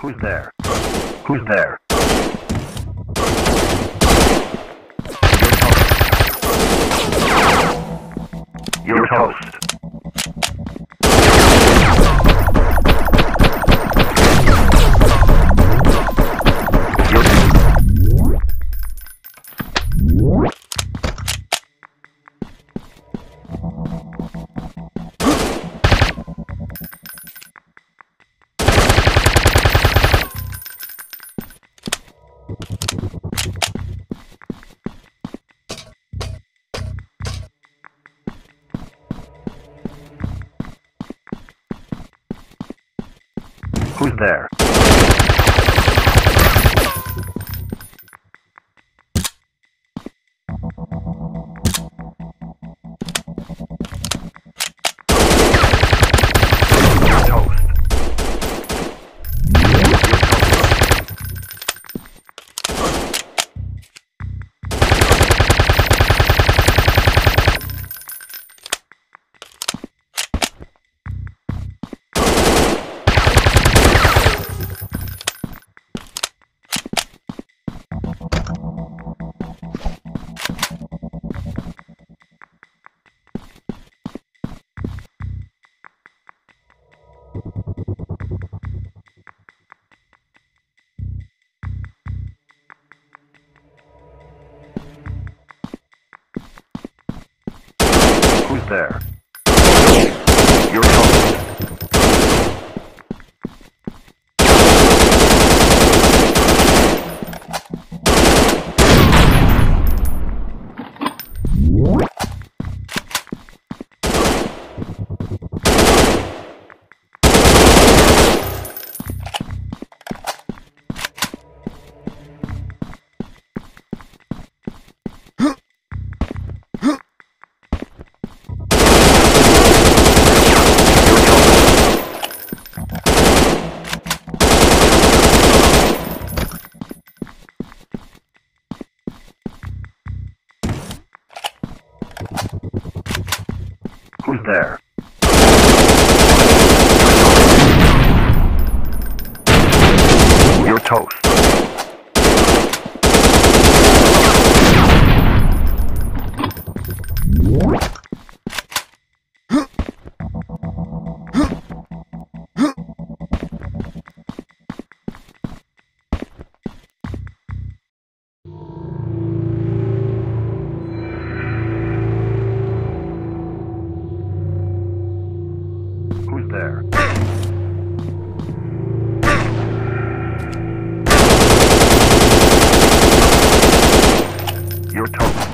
Who's there? Who's there? You're toast. Who's there? Who's there? You're Who's there? You're toast. your toes.